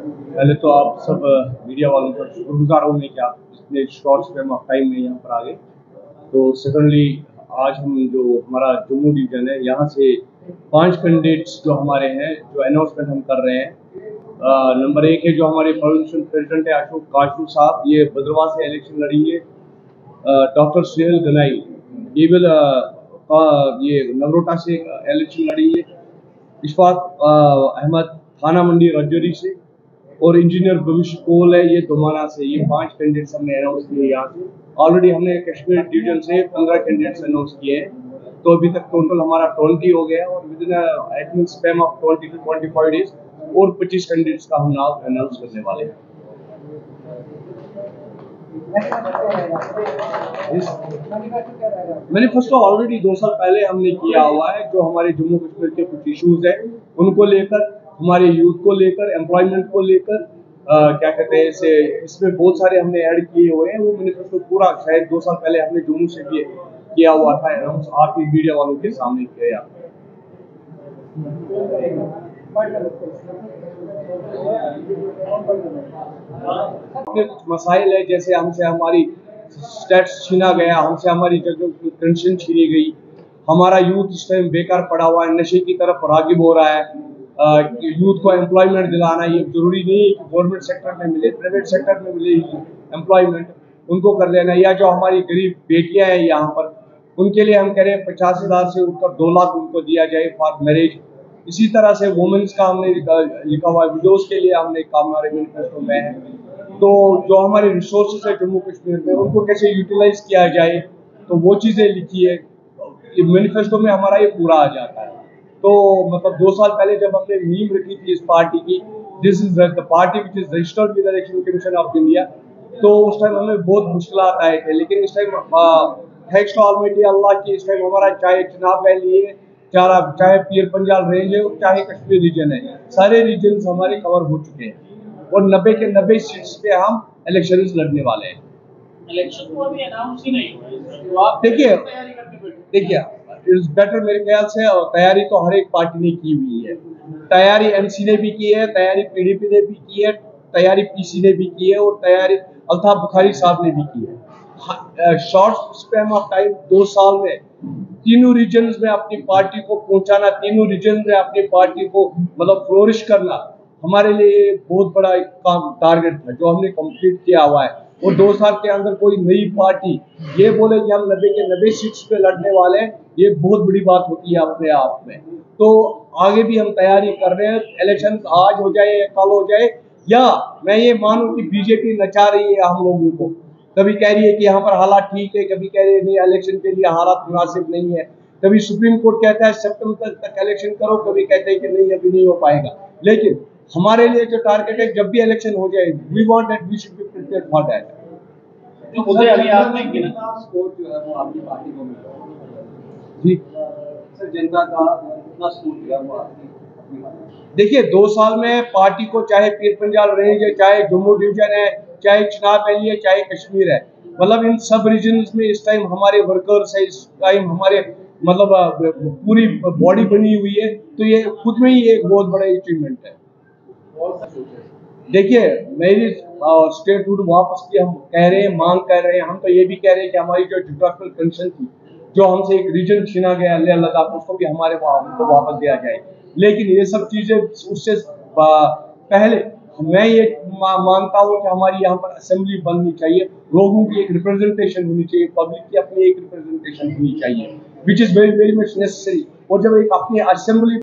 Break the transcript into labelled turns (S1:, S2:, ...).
S1: पहले तो आप सब मीडिया वालों का शुक्रगुजार हूँ मैं कि आप इतने शॉर्ट स्पेम ऑफ़ टाइम में यहाँ पर आ गए। तो सेकेंडली आज हम जो हमारा जम्मू डिवीज़न है, यहाँ से पाँच कैंडिडेट्स जो हमारे हैं, जो अनाउंसमेंट हम कर रहे हैं। नंबर एक है जो हमारे प्रोविंशियल प्रेसिडेंट है, अशोक काशू साहब। ये भद्रवा से इलेक्शन लड़ेंगे। डॉक्टर सुहेल गनाई। ये विल ये नगरोटा से इलेक्शन लड़ेंगे। इशफाक अहमद थाना मंडी रजौरी से। और इंजीनियर भविष्य कोल है, ये दोमाना से ये पाँच कैंडिडेट्स हमने अनाउंस किए यहाँ ऑलरेडी हमने कश्मीर डिवीज़न से पंद्रह कैंडिडेट्स अनाउंस किए हैं। तो अभी तक टोटल हमारा ट्वेंटी हो गया और within I think span of twenty to twenty five days और पच्चीस कैंडिडेट्स का हम नाम अनाउंस करने वाले हैं। मैनिफेस्टो ऑलरेडी दो साल पहले हमने किया हुआ है, जो हमारे जम्मू कश्मीर के कुछ इश्यूज़ हैं, उनको लेकर हमारे यूथ को लेकर एम्प्लॉयमेंट को लेकर क्या कहते हैं इसे, इसमें बहुत सारे हमने ऐड किए हुए हैं। वो मैनिफेस्टो पूरा, शायद दो साल पहले हमने जम्मू से भी किया हुआ था अनाउंस आप ही मीडिया वालों के सामने किया अपने कुछ मसाइल है, जैसे हमसे हमारी स्टेट्स छीना गया, हमसे हमारी पेंशन छीनी गई। हमारा यूथ इस टाइम बेकार पड़ा हुआ है, नशे की तरफ़ रागिब हो रहा है। यूथ को एम्प्लॉयमेंट दिलाना ये ज़रूरी नहीं है कि गवर्नमेंट सेक्टर में मिले प्राइवेट सेक्टर में मिले एम्प्लॉयमेंट उनको कर लेना। या जो हमारी गरीब बेटियाँ हैं यहाँ पर, उनके लिए हम कह रहे हैं पचास हज़ार से ऊपर दो लाख उनको दिया जाए फॉर मैरिज इसी तरह से वुमेन्स का हमने लिखा हुआ है। विडोज के लिए हमने काम हमारे मैनिफेस्टो में है। तो जो हमारे रिसोर्सेज है जम्मू कश्मीर में, उनको कैसे यूटिलाइज किया जाए तो वो चीज़ें लिखी है मैनिफेस्टो में हमारा ये पूरा आ जाता है। तो मतलब दो साल पहले जब हमने नीम रखी थी इस पार्टी की this is the party which is registered with election commission of India तो उस टाइम हमें बहुत मुश्किल आए थे। लेकिन इस टाइम थैंक्स टू ऑलमाइटी अल्लाह की इस टाइम हमारा चाहे चुनाव वैली है चारा चाहे पीर पंजाल रेंज है चाहे कश्मीर रीजन है सारे रीजन हमारे कवर हो चुके हैं। और नब्बे के नब्बे सीट्स पे हम इलेक्शन लड़ने वाले हैं।
S2: इलेक्शन को अभी अनाउंस ही नहीं हुआ
S1: देखिए देखिए इट्स बेटर मेरे ख्याल से, और तैयारी तो हर एक पार्टी ने की हुई है। तैयारी एमसी ने भी की है, तैयारी पीडीपी ने भी की है, तैयारी पीसी ने भी की है, और तैयारी अल्ताफ बुखारी साहब ने भी की है। शॉर्ट स्पैम ऑफ़ टाइम दो साल में, तीनों रीजन में अपनी पार्टी को पहुंचाना, तीनों रीजन में अपनी पार्टी को मतलब फ्लोरिश करना, हमारे लिए बहुत बड़ा काम टारगेट था, जो हमने कंप्लीट किया हुआ है। और दो साल के अंदर कोई नई पार्टी ये बोले कि हम नब्बे के नब्बे सीट्स पे लड़ने वाले हैं, ये बहुत बड़ी बात होती है अपने आप में। तो आगे भी हम तैयारी कर रहे हैं इलेक्शन आज हो जाए या कल हो जाए, या मैं ये मानूं कि बीजेपी नचा रही है हम लोगों को। कभी कह रही है कि यहाँ पर हालात ठीक है, कभी कह रही है नहीं इलेक्शन के लिए हालात मुनासिब नहीं है। कभी सुप्रीम कोर्ट कहता है सितंबर तक इलेक्शन करो, कभी कहते हैं कि नहीं, अभी नहीं हो पाएगा। लेकिन हमारे लिए जो टारगेट है, जब भी इलेक्शन हो जाए we want that we should be that
S2: जो मुद्दे अभी आपने गिना
S3: सपोर्ट जो है वो आपकी पार्टी को मिला।
S1: जी।
S3: सर जनता का जो है वो आपकी
S1: देखिए दो साल में पार्टी को चाहे पीर पंजाल रेंज है चाहे जम्मू डिवीज़न है चाहे चुनाव वैली है चाहे कश्मीर है। मतलब इन सब रीजन में इस टाइम हमारे वर्कर्स है इस टाइम हमारे मतलब पूरी बॉडी बनी हुई है। तो ये खुद में ही एक बहुत बड़ा अचीवमेंट है। देखिए, मेरी स्टेटहुड वापस की हम कह रहे हैं, मांग कर रहे हैं। हम तो ये भी कह रहे हैं कि हमारी जो जोग्राफिकल कंडीशन थी, जो हमसे एक रीजन छीना गया लेह लद्दाख, उसको भी हमारे हमको वापस दिया जाए। लेकिन ये सब चीज़ें उससे पहले मैं ये मानता हूँ कि हमारी यहाँ पर असेंबली बननी चाहिए। लोगों की एक रिप्रेजेंटेशन होनी चाहिए पब्लिक की अपनी एक रिप्रेजेंटेशन होनी चाहिए which is very very much necessary और जब एक अपनी असेंबली